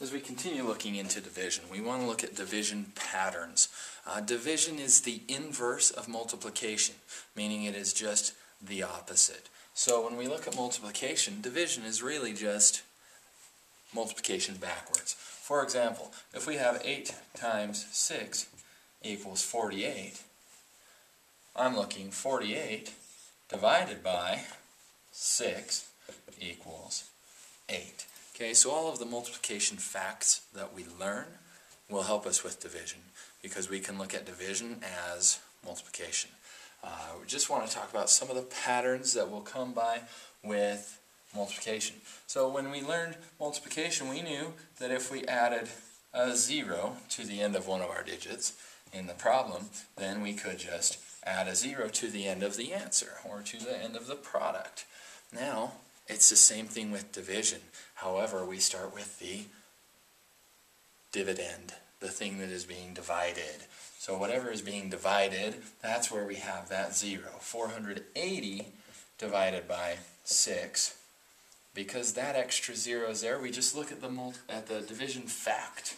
as we continue looking into division, we want to look at division patterns. Uh, division is the inverse of multiplication, meaning it is just the opposite. So when we look at multiplication, division is really just multiplication backwards. For example, if we have 8 times 6 equals 48, I'm looking 48 divided by 6 equals 8. Okay, so all of the multiplication facts that we learn will help us with division because we can look at division as multiplication. Uh, we just want to talk about some of the patterns that will come by with multiplication. So when we learned multiplication, we knew that if we added a 0 to the end of one of our digits in the problem, then we could just add a 0 to the end of the answer or to the end of the product. Now, it's the same thing with division. However, we start with the dividend, the thing that is being divided. So whatever is being divided, that's where we have that 0. 480 divided by 6. Because that extra 0 is there, we just look at the, at the division fact.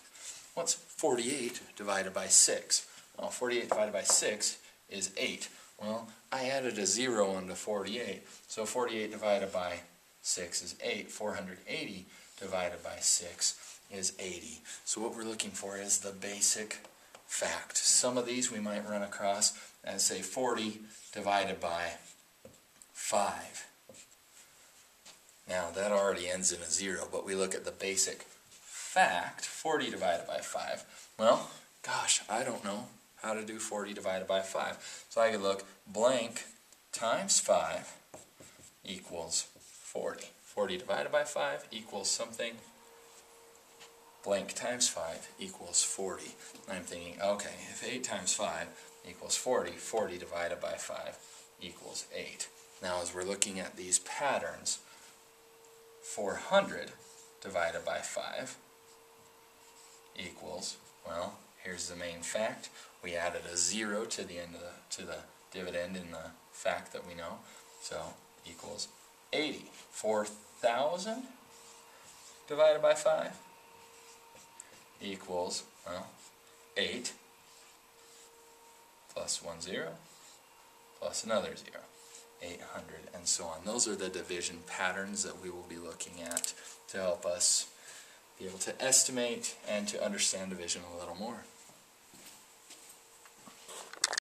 What's 48 divided by 6? Well, 48 divided by 6 is 8. Well, I added a 0 onto 48, so 48 divided by 6 is 8. 480 divided by 6 is 80. So what we're looking for is the basic fact. Some of these we might run across as say 40 divided by 5. Now that already ends in a 0, but we look at the basic fact, 40 divided by 5. Well, gosh, I don't know how to do 40 divided by 5. So I could look blank times 5 equals 40. 40 divided by 5 equals something. Blank times 5 equals 40. I'm thinking, okay, if 8 times 5 equals 40, 40 divided by 5 equals 8. Now as we're looking at these patterns, 400 divided by 5 equals, well, here's the main fact. We added a 0 to the end of the, to the dividend in the fact that we know, so equals 80. 4,000 divided by 5 equals, well, 8 plus 1 0 plus another 0. 800 and so on. Those are the division patterns that we will be looking at to help us be able to estimate and to understand division a little more.